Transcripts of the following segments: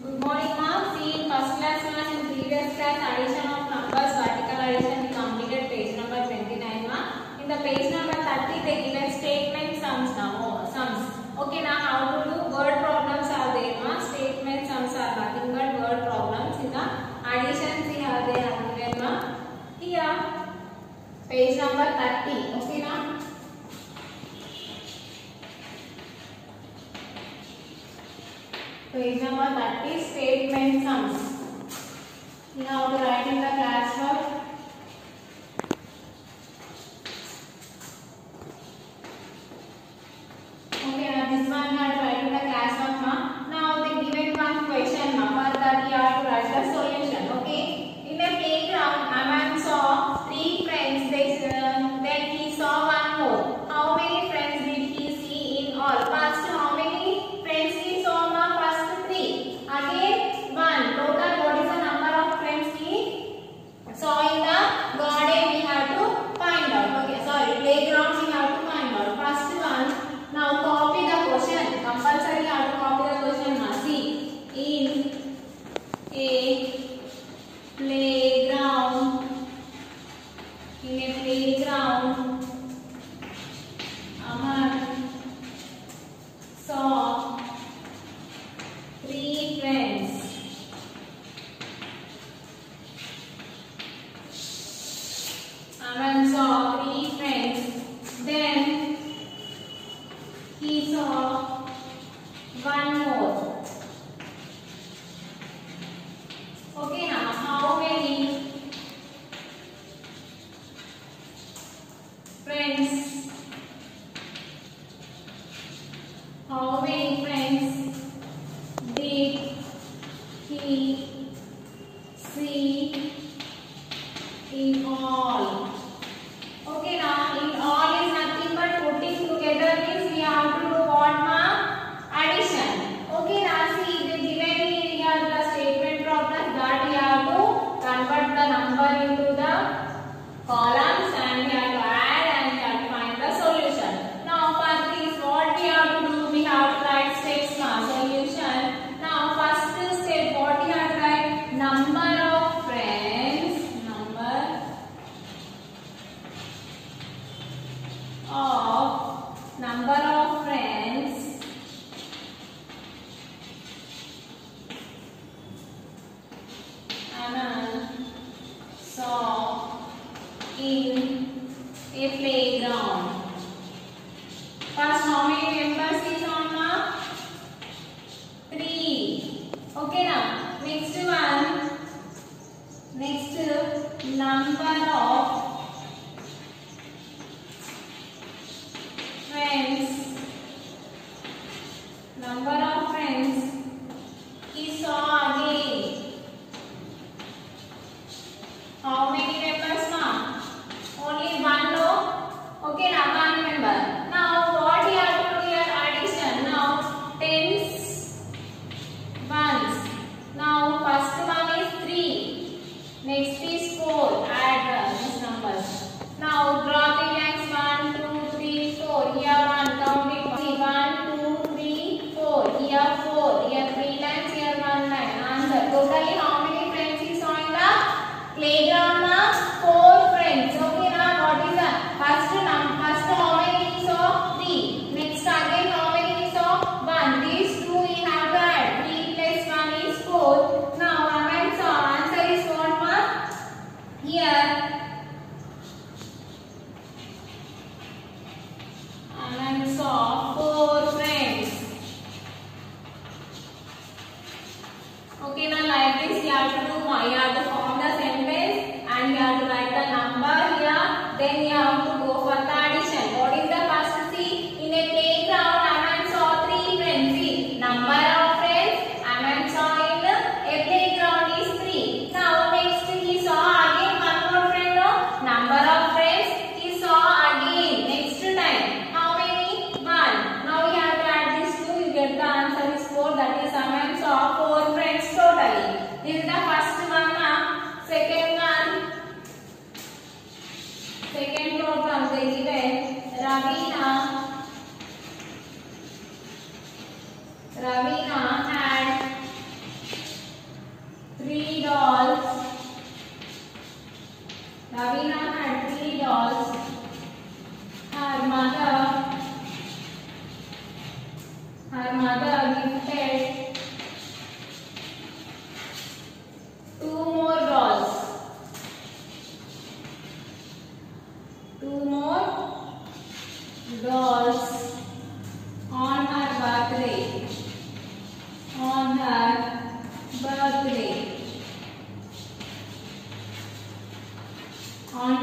Good morning ma'am. See in first class ma'am in previous class addition of numbers vertical addition we completed page number 29 ma'am. In the page number 30 they given statement sums now. Oh, sums. Okay now how to do word problems are there ma'am. Statement sums are nothing but word problems in the addition see how they are given ma'am. Here page number 30. page number 30 statement sums. Now to write in the class work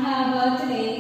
have a today.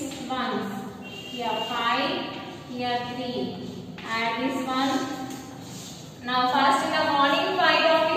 these ones. Here 5, here 3. Add this one. Now first in the morning 5 dot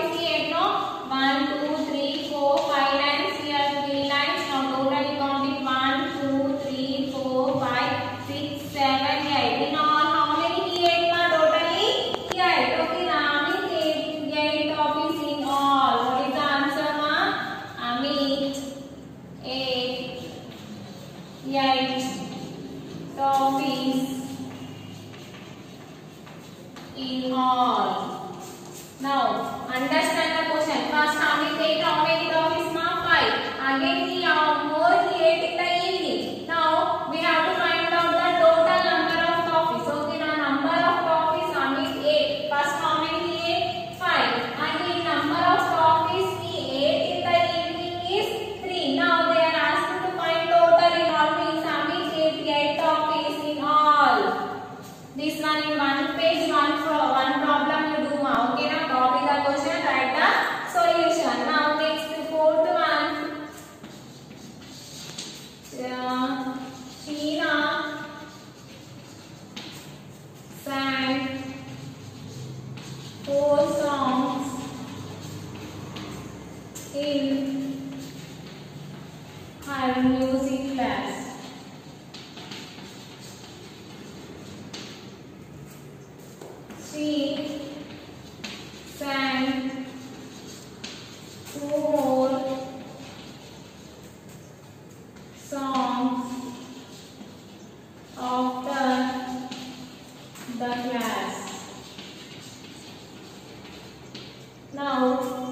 Now,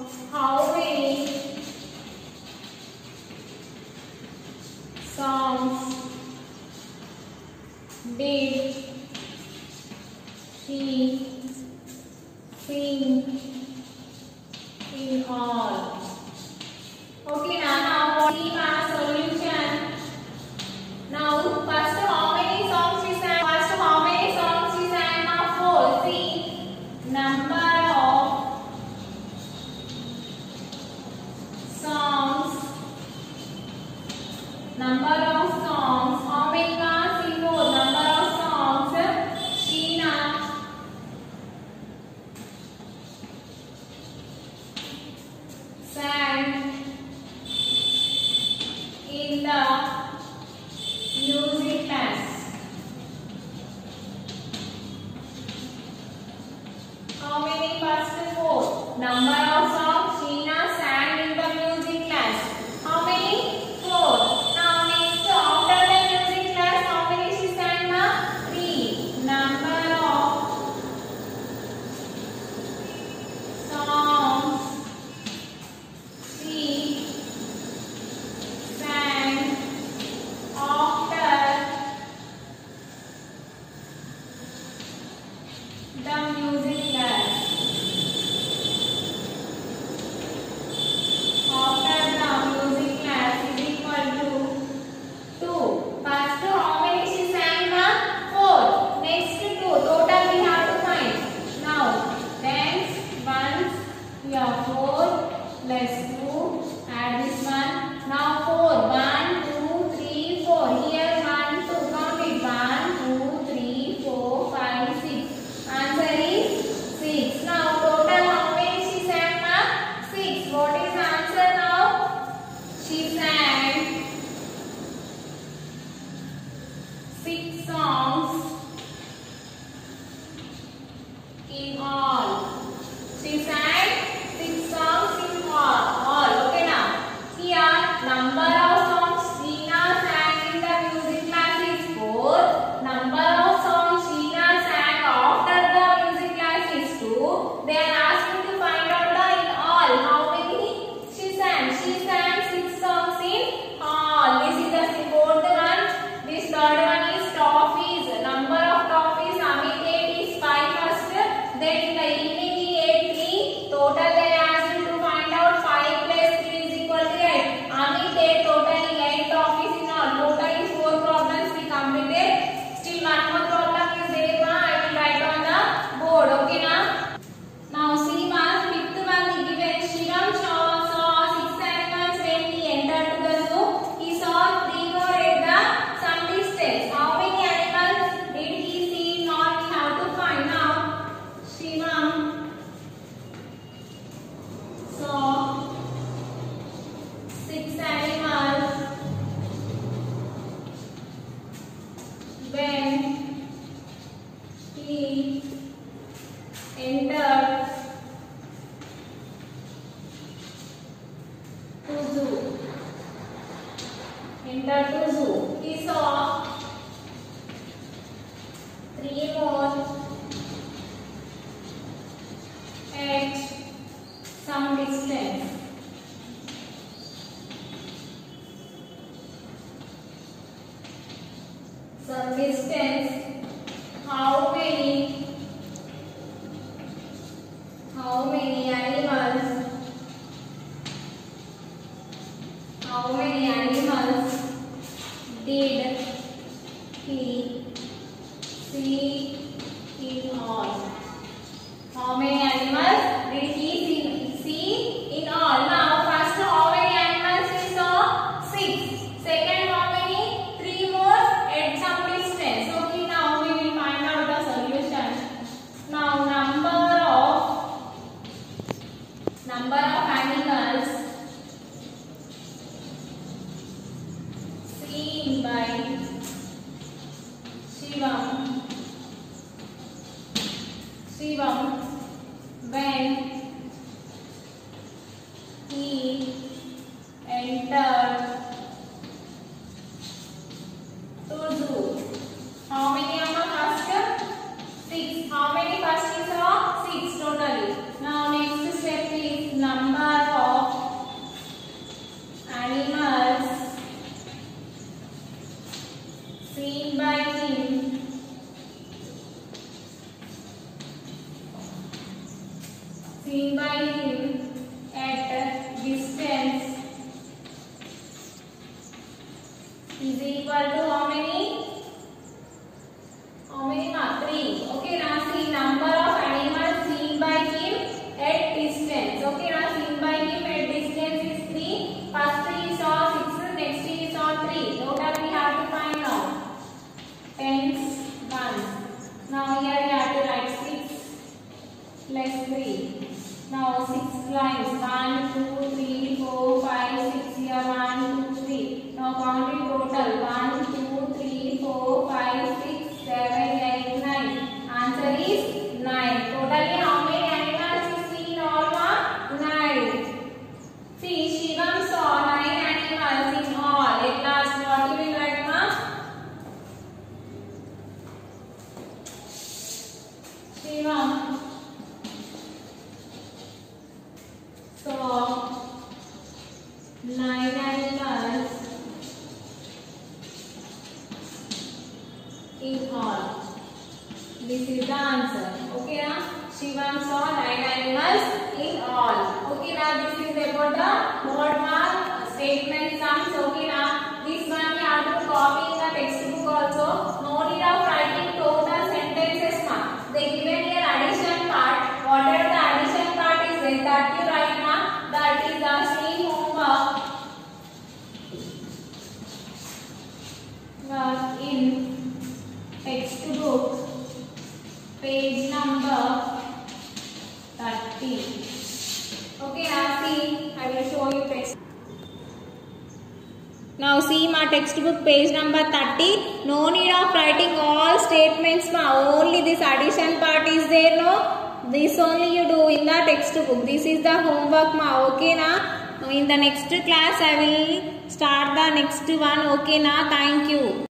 in the next class I will start the next one. Okay now thank you.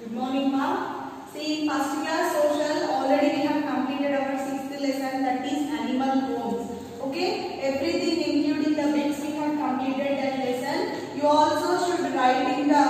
Good morning ma. See in first class social already we have completed our sixth lesson that is animal homes. Okay, everything including the bits we have completed that lesson. You also should write in the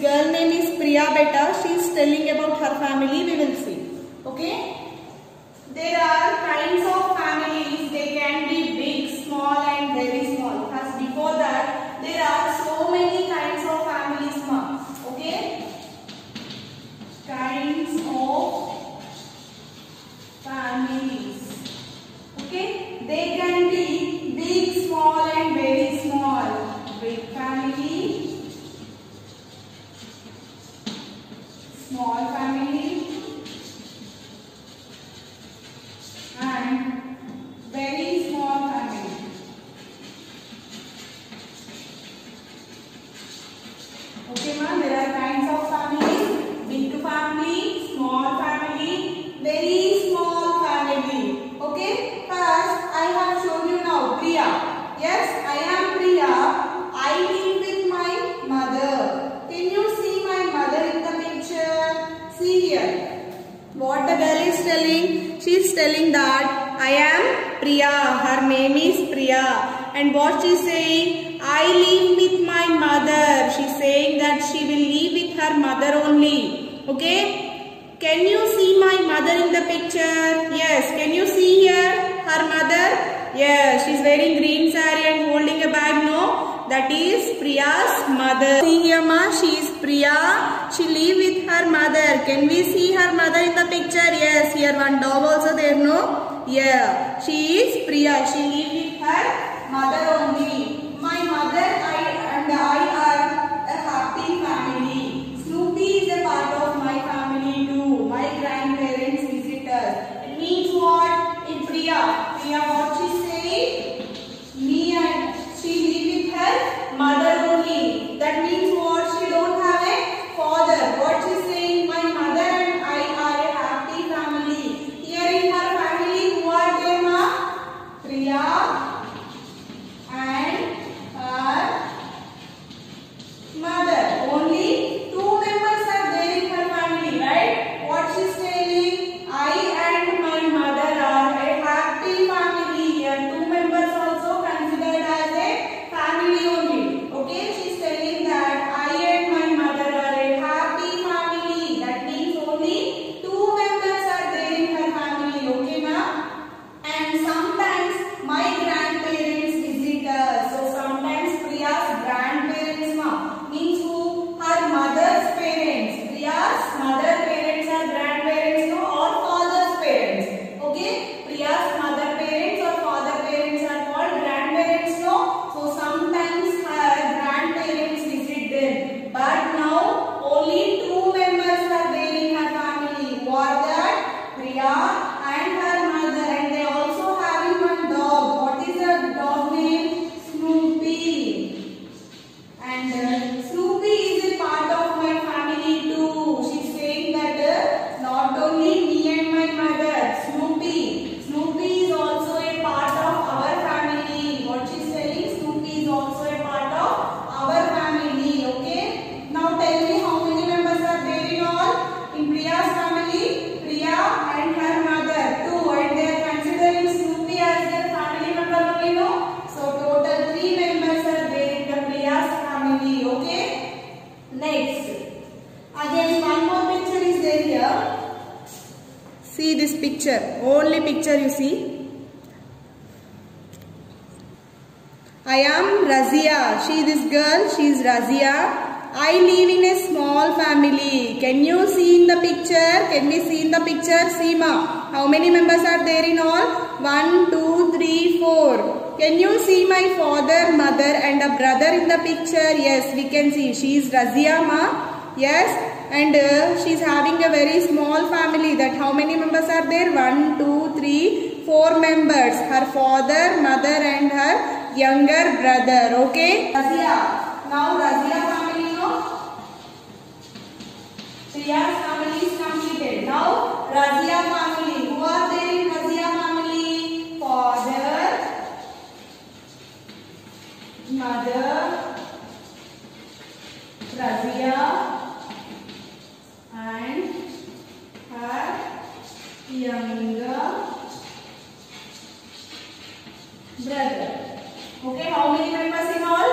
girl name is Priya Beta. She is telling about her family. We will see. Okay. There are kinds of she live with her mother. Can we see her mother in the picture? Yes, here one dog also there, no? Yeah, she is Priya. She live with her mother only. My mother I and I are many members are there in all? One, two, three, four. Can you see my father, mother and a brother in the picture? Yes, we can see. She is Razia ma. Yes. And uh, she is having a very small family. That how many members are there? One, two, three, four members. Her father, mother and her younger brother. Okay. Razia. Now Razia family no? Priya's family is completed. Now Razia family. younger brother. Okay, how many members in all?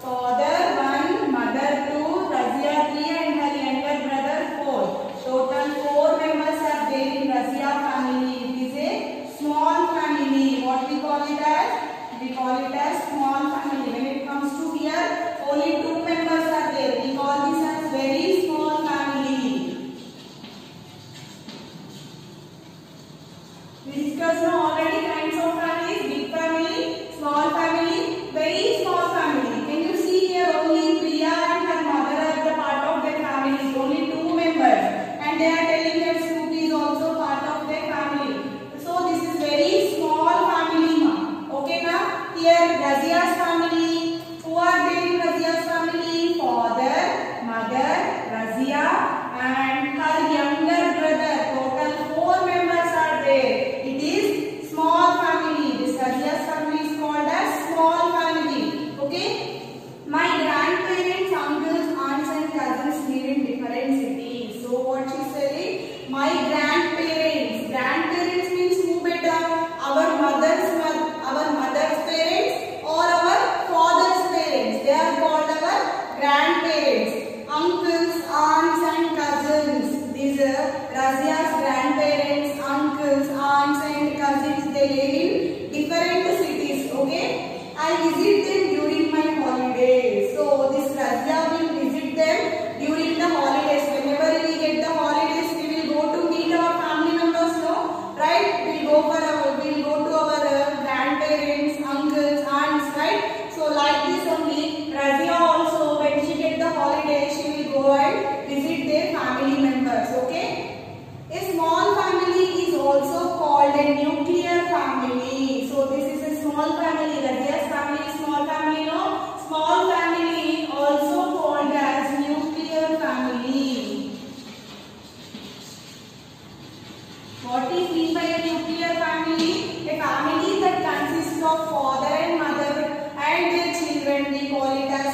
Father one, mother two, Razia three, and her younger brother four. Total four members are there in Razia family. It is a small family. What we call it as? We call it as What is mean by a nuclear family? A family that consists of father and mother and their children. We call it as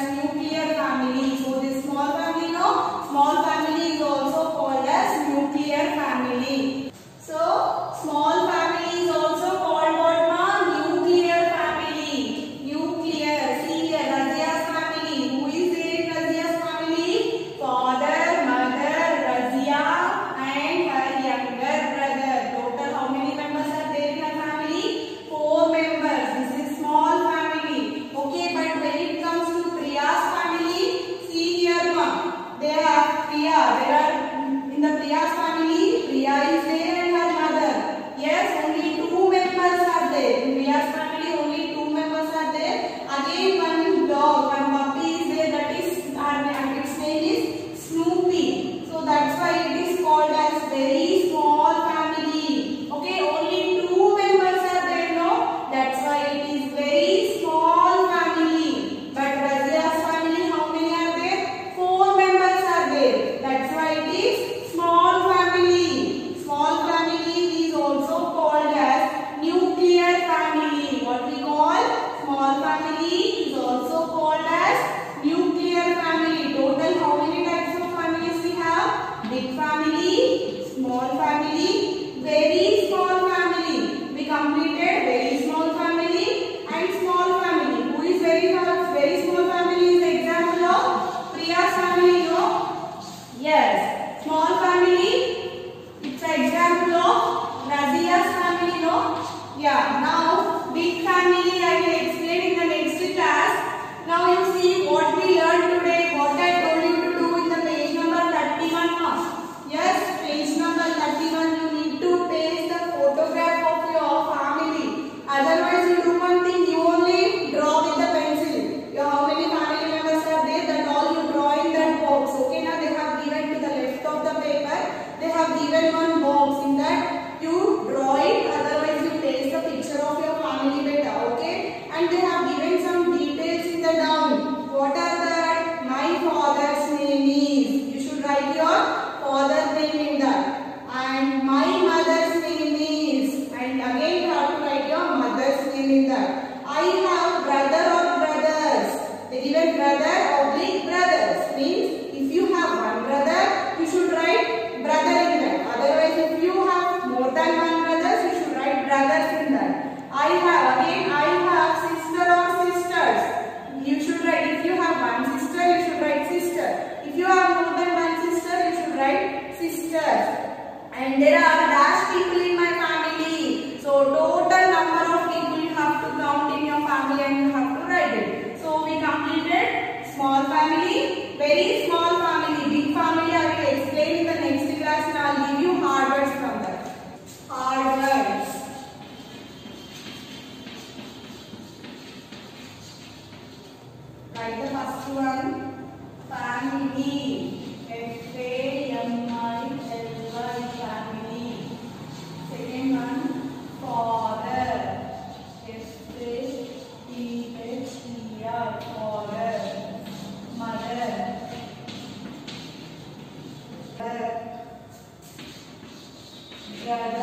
Brother.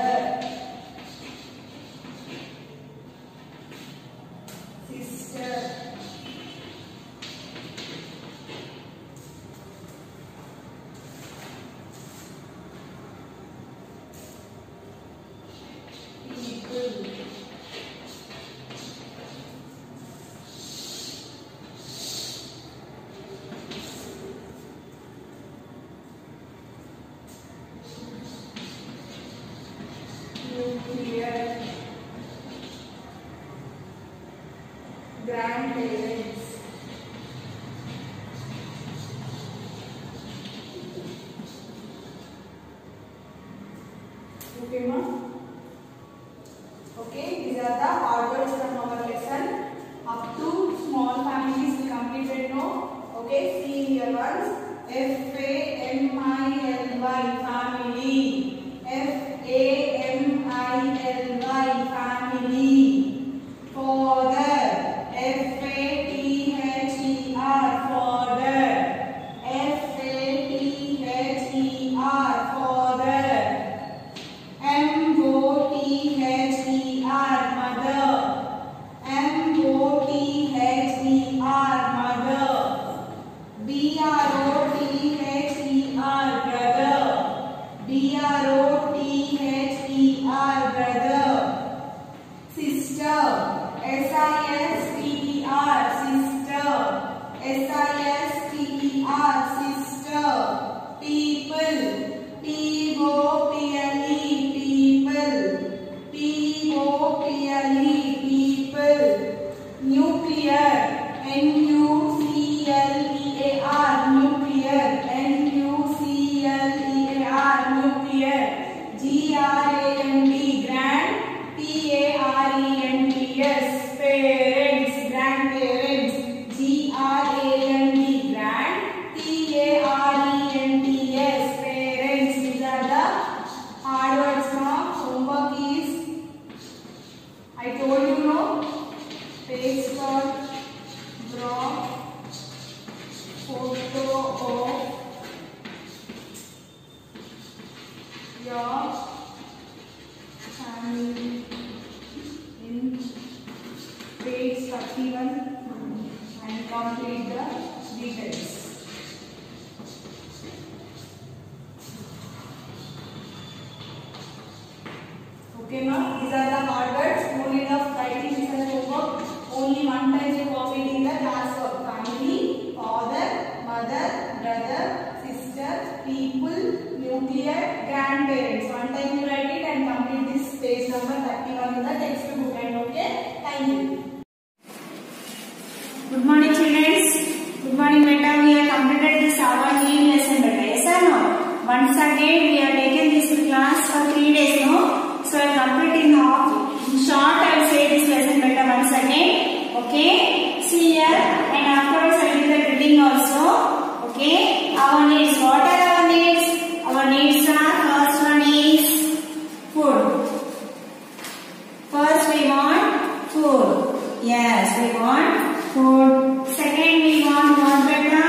Food. Second, we want what better?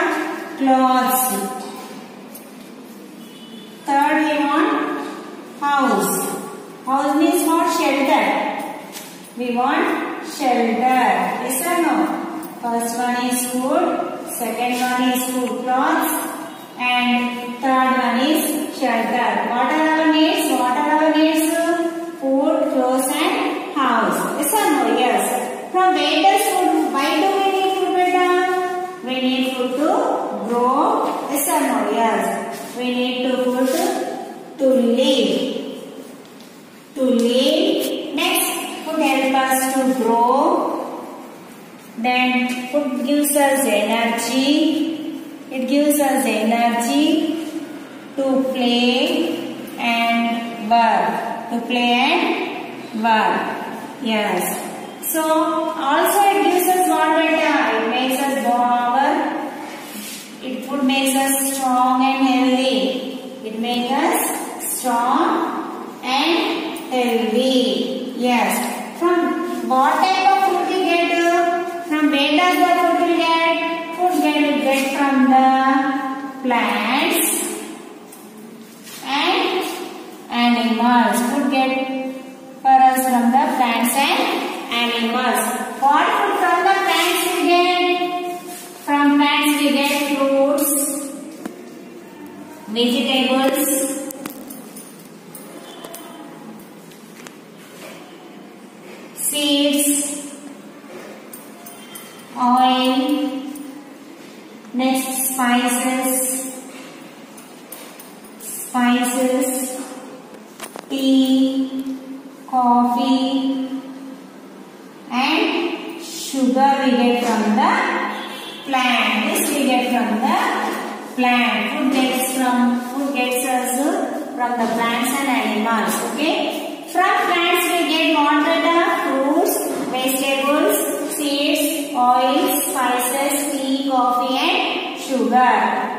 Clothes. Third, we want house. House means what? Shelter. We want shelter. Yes or no? First one is food. Second one is food clothes. And third one is shelter. What are our needs? What are our needs? Food, clothes and house. Yes or no? Yes. From where does food, why do we need food beta? We need food to grow. Yes or no? Yes. We need to food to live. To live. Next, food help us to grow. Then food gives us energy. It gives us energy to play and work. To play and work. Yes. So also it gives It makes us. It makes us strong and healthy. It makes us strong and healthy. Yes. From what type of food we get? From where does the food we get? Food get, get from the plants and animals. Food get for us from the plants and animals. What food from the plants we get? From plants we get fruits, vegetables, seeds, oil, next spices, spices, the plant. This we get from the plant. Food gets from food gets us from the plants and animals. Okay. From plants we get what the fruits, vegetables, seeds, oil, spices, tea, coffee, and sugar.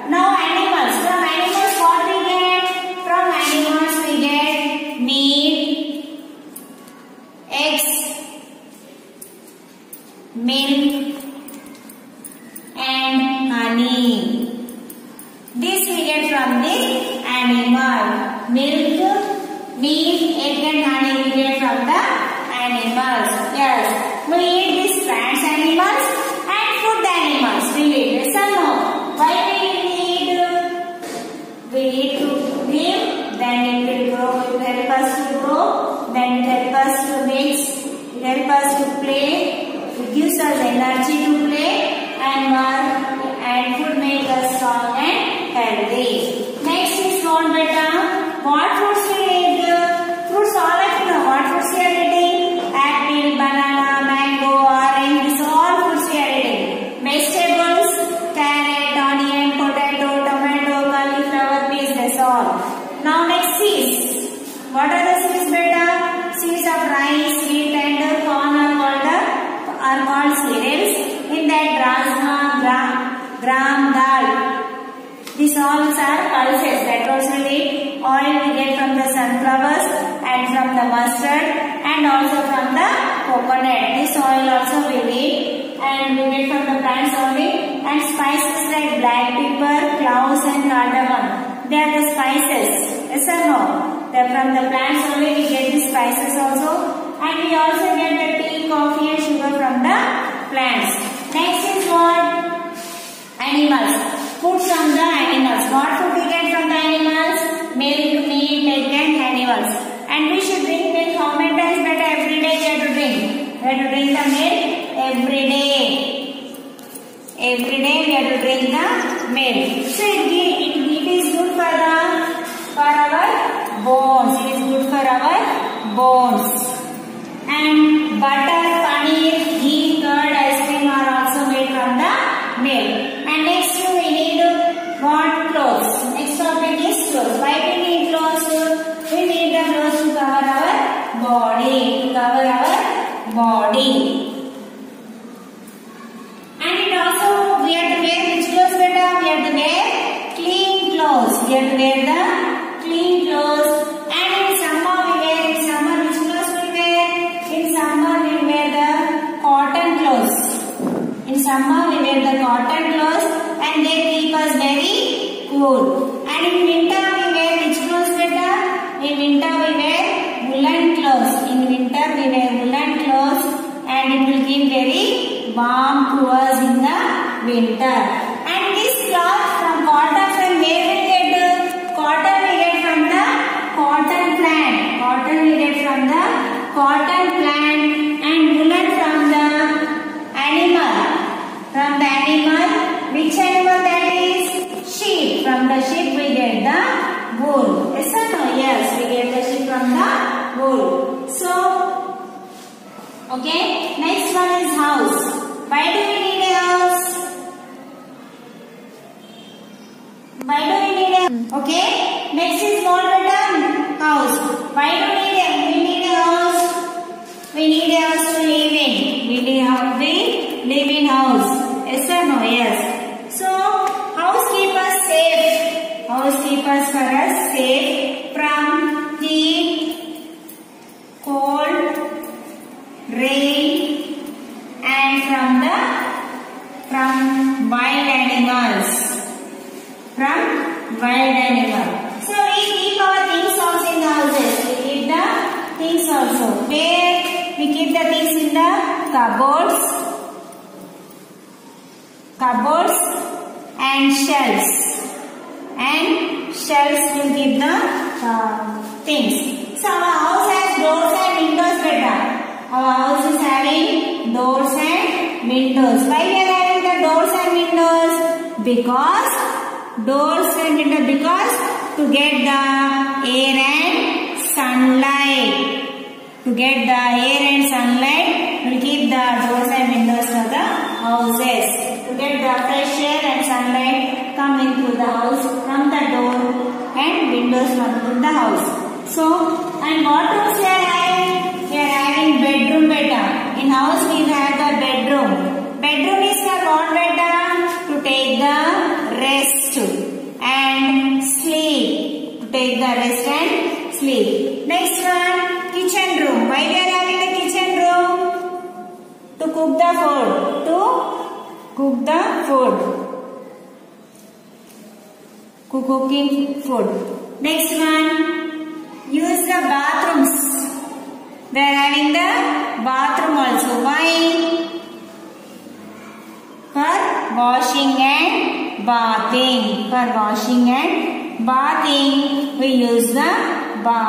Also from the coconut. This oil also we need and we get from the plants only and spices like black pepper, cloves and cardamom. They are the spices. Yes or no? They are from the plants only we get the spices also and we also get the tea, coffee and sugar from the plants. Next is what? Animals. Food from the animals. What food we get from the animals? Milk, meat, egg and animals. And we should drink milk how many times better every day we have to drink? We have to drink the milk every day. Every day we have to drink the milk. So it, it, it is good for the for our bones. It is good for our bones. And butter, paneer, ghee, curd, ice cream are also made from the milk. And next we need what clothes. Next topic is clothes. Why we body to cover our body. And it also we have to wear which clothes better? We have to wear clean clothes. We have to wear the clean clothes. And in summer we wear in summer which clothes we wear? In summer we wear the cotton clothes. In summer we wear the cotton clothes and they keep us very cool. And in winter we wear which clothes better? In winter we wear woolen clothes. In winter we wear woolen clothes and it will keep very warm to us in the winter. And this cloth from cotton from where we get? Cotton we get from the cotton plant. Cotton we get from the cotton plant and woolen from the animal. From the animal, which animal that is? Sheep. From the sheep we get the wool. Yes or no? Yes, we get the sheep from the So, okay, next one is house. Why do we need a house? Why do we need a Okay, next is what better? House. Why do we need a we need a house? We need a house to live in. We live, how- we live in house. Yes or no? Yes. So, house keep us safe. House keep us for us safe wild animal. So we keep our things also in the houses. We keep the things also. Where we keep the things in the cupboards, cupboards and shelves. And shelves will keep the uh, things. So our house has doors and windows better. Our house is having doors and windows. Why we are having the doors and windows? Because doors and windows because to get the air and sunlight. To get the air and sunlight, we keep the doors and windows of the houses. To get the fresh air and sunlight come into the house from the door and windows from the house. So, and what rooms we are having? We are having bedroom better. In house we have the bedroom. Bedroom is for what better? To take the rest and sleep. Take the rest and sleep. Next one, kitchen room. Why we are having the kitchen room? To cook the food. To cook the food. To cooking food. Next one, use the bathrooms. We are having the bathroom also. Why? For washing and bathing, we use the ba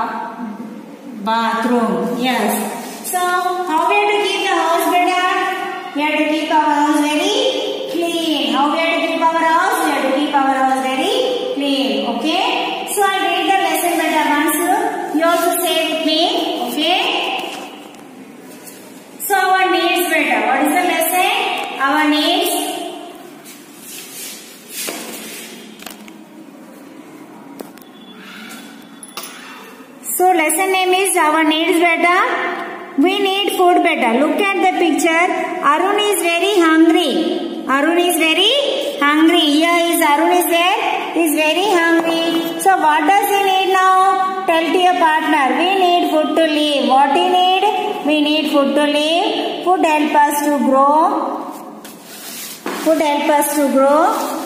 bathroom. Yes. So, how we have to keep the house better? We have to keep our house very clean. How we have to keep our house? We have to keep our house very clean. Okay? So, I'll read the lesson better once. You also say with me. Okay? So, our needs better. What is the lesson? Our needs So lesson name is our needs better. We need food better. Look at the picture. Arun is very hungry. Arun is very hungry. Here is Arun is there. He is very hungry. So what does he need now? Tell to your partner. We need food to live. What he need? We need food to live. Food help us to grow. Food help us to grow.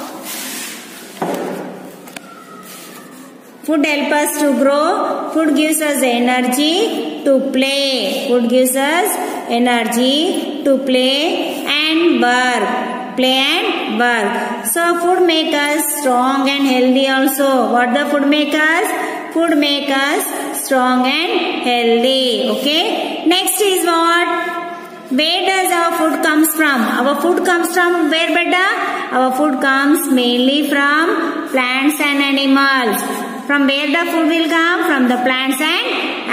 Food helps us to grow. Food gives us energy to play. Food gives us energy to play and work. Play and work. So food makes us strong and healthy also. What the food makes us? Food makes us strong and healthy. Okay. Next is what? Where does our food comes from? Our food comes from where beta? Our food comes mainly from plants and animals. From where the food will come? From the plants and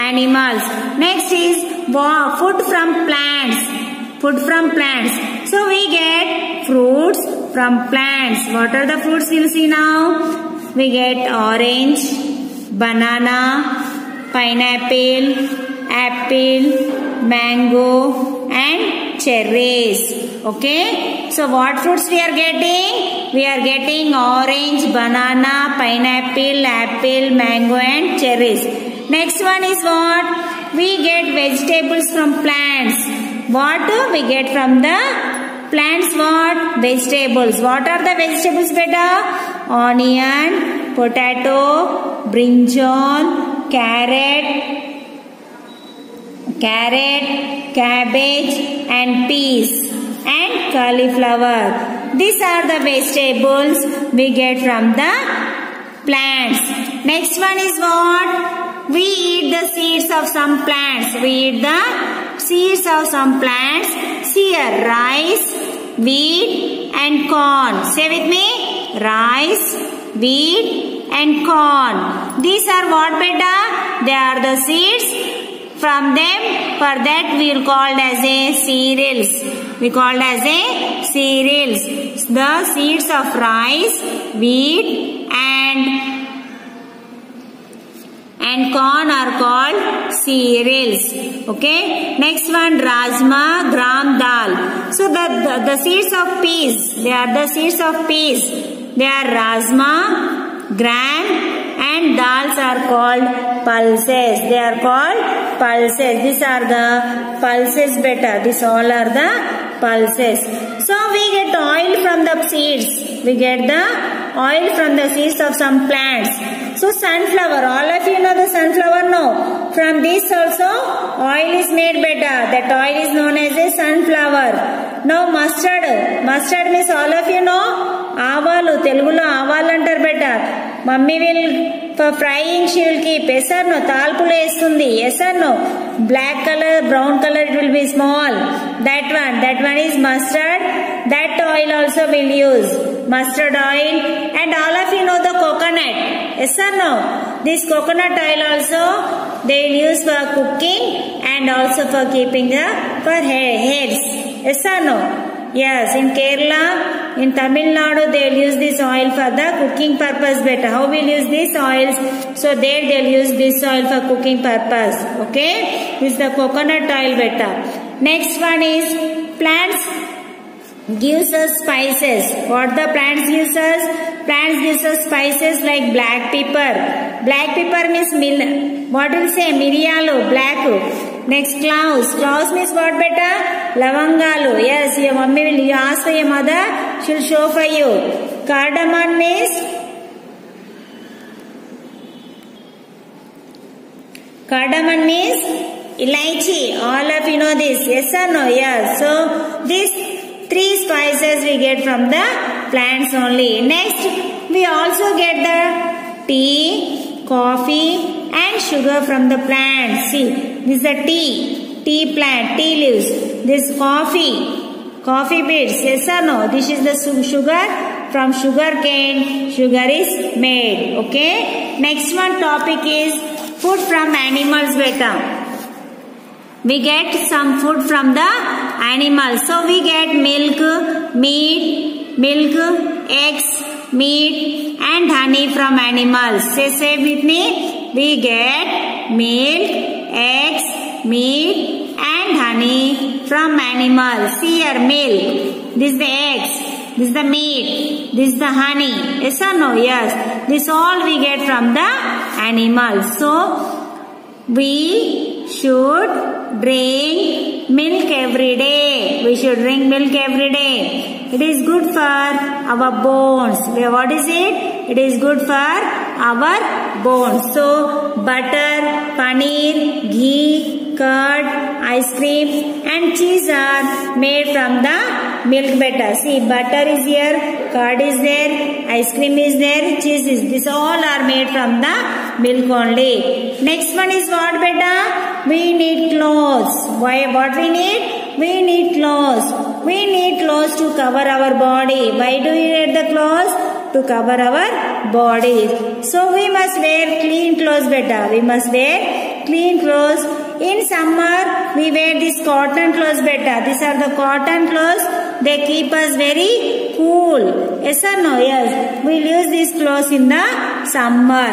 animals. Next is food from plants. Food from plants. So we get fruits from plants. What are the fruits we'll see now? We get orange, banana, pineapple, apple, mango and cherries. Okay. So what fruits we are getting? We are getting orange, banana, pineapple, apple, mango and cherries. Next one is what? We get vegetables from plants. What we get from the Plants what? Vegetables. What are the vegetables beta? Onion, potato, brinjal, carrot, carrot, cabbage and peas and cauliflower. These are the vegetables we get from the plants. Next one is what? We eat the seeds of some plants. We eat the seeds of some plants. See here, rice, wheat and corn. Say with me. Rice, wheat and corn. These are what beta? They are the seeds from them for that we will called as a cereals. We called as a cereals. The seeds of rice, wheat and and corn are called cereals. Okay. Next one rajma, gram dal. So the, the, the seeds of peas, they are the seeds of peas. They are rajma, gram and dals are called pulses. They are called pulses. These are the pulses better. These all are the pulses. So we get oil from the seeds. We get the oil from the seeds of some plants. So sunflower, all of you know the sunflower no. From this also oil is made better. That oil is known as a sunflower. Now mustard. Mustard means all of you know ఆవాలు తెలుగులో ఆవాలు అంటారు better mummy will For frying she will keep ఎసర్ know తాల్పులు వేస్తుంది. ఎసర్ know black colour brown colour it will be small that one that one is mustard that oil also will use mustard oil and all of you know the coconut ఎసర్ know this coconut oil also they will use for cooking and also for keeping the for hair, hairs yes or no yes in kerala in tamil nadu they will use this oil for the cooking purpose better how we'll use these oils so there they will use this oil for cooking purpose okay this is the coconut oil better next one is plants gives us spices. What the plants gives us? Plants gives us spices like black pepper. Black pepper means mil. What will say? Miriyalu, black. Next cloves. Cloves means what better? Lavangalu. Yes, your mummy will you ask for your mother. She'll show for you. Cardamom means Cardamom means elaichi. All of you know this. Yes or no? Yes. So these three spices we get from the plants only. Next, we also get the tea, coffee and sugar from the plants. See, this is the tea, tea plant, tea leaves. This coffee, coffee beans. Yes or no? This is the sugar from sugar cane. Sugar is made. Okay. Next one topic is food from animals better we get some food from the animals. So we get milk, meat, milk, eggs, meat and honey from animals. Say, say with me. We get milk, eggs, meat and honey from animals. See here milk. This is the eggs. This is the meat. This is the honey. Yes or no? Yes. This all we get from the animals. So we should drink milk every day. We should drink milk every day. It is good for our bones. What is it? It is good for our bones. So, butter, paneer, ghee, curd, ice cream and cheese are made from the milk butter. See, butter is here, curd is there, ice cream is there, cheese is. This all are made from the milk only. Next one is what better? We need clothes. Why? What we need? We need clothes. We need clothes to cover our body. Why do we need the clothes? To cover our bodies. So we must wear clean clothes better. We must wear clean clothes. In summer, we wear these cotton clothes better. These are the cotton clothes. They keep us very cool. Yes or no? Yes. We'll use these clothes in the summer.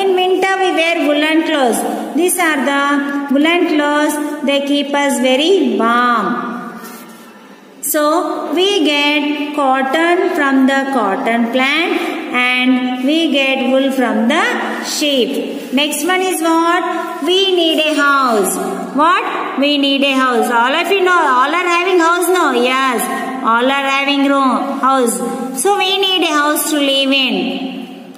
In winter, we wear woolen clothes. These are the woolen clothes. They keep us very warm. So, we get cotton from the cotton plant and we get wool from the sheep. Next one is what? We need a house. What? We need a house. All of you know, all are having house now. Yes, all are having room, house. So we need a house to live in.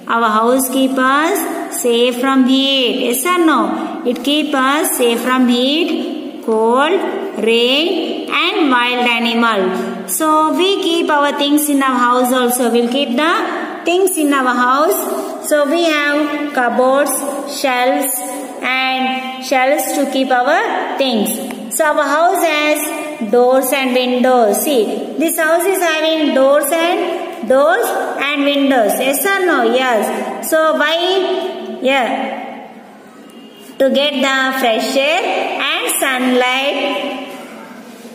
Our house keep us safe from heat. Yes or no? It keep us safe from heat, cold, rain and wild animal. So we keep our things in our house also. We'll keep the things in our house. So we have cupboards, shelves and shelves to keep our things. So our house has doors and windows. See, this house is having doors and doors and windows. Yes or no? Yes. So why? Yeah. To get the fresh air and sunlight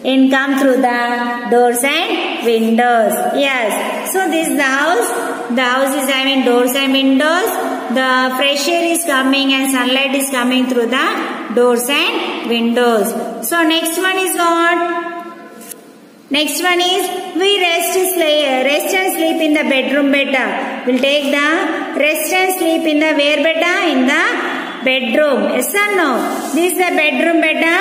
in come through the doors and windows. Yes. So this is the house. The house is having doors and windows. The fresh air is coming and sunlight is coming through the doors and windows. So next one is what? Next one is we rest, rest and sleep in the bedroom better. We'll take the rest and sleep in the where better? In the bedroom. Yes or no? This is the bedroom better.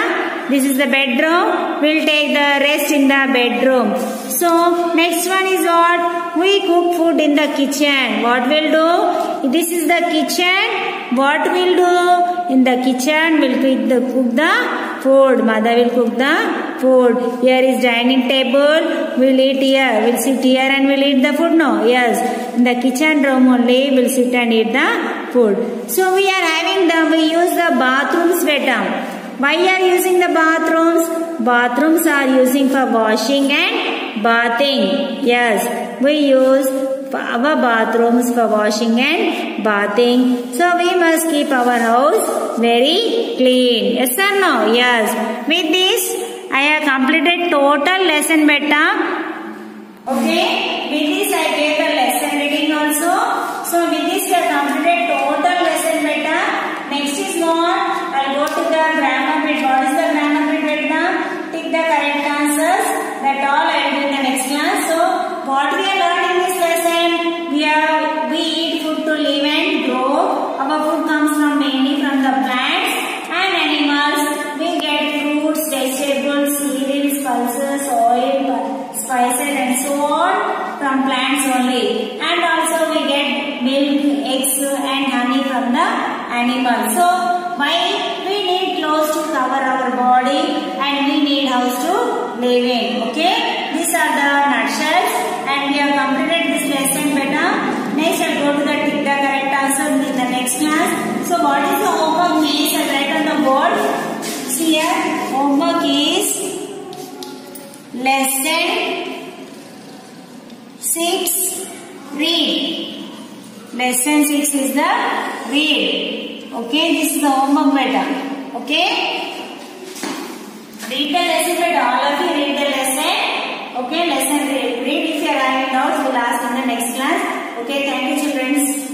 This is the bedroom. We'll take the rest in the bedroom. So next one is what? We cook food in the kitchen. What we'll do? This is the kitchen. What we'll do? In the kitchen we'll cook the, cook the food. Mother will cook the food. Here is dining table. We'll eat here. We'll sit here and we'll eat the food. No. Yes. In the kitchen room only we'll sit and eat the food. So we are having the, we use the bathrooms better. Why are using the bathrooms? Bathrooms are using for washing and bathing. Yes, we use our bathrooms for washing and bathing. So we must keep our house very clean. Yes or no? Yes. With this, I have completed total lesson beta. Okay. With this, I gave the lesson reading also. So with this, we have completed total lesson beta. Next is what? I'll go to the grammar bit. What is the grammar bit beta? Tick the correct answers. That all I will do in the next class. So what we have learned in this lesson? We have we eat food to live and grow. Our food comes from mainly from the plants and animals. We get fruits, vegetables, cereals, pulses, oil, spices and so on from plants only. And also we get eggs and honey from the animal. So why we need clothes to cover our body and we need house to live in. Okay. These are the nutshells and we have completed this lesson better. Next I'll go to the tick the correct answer in the next class. So what is the homework means? I'll write on the board. See here. Homework is lesson 6 read. Lesson 6 is the read. Okay, this is the homework beta. Okay? Read the lesson beta. All of you read the lesson. Okay, lesson read. Read if you are having doubts, we'll ask in the next class. Okay, thank you children.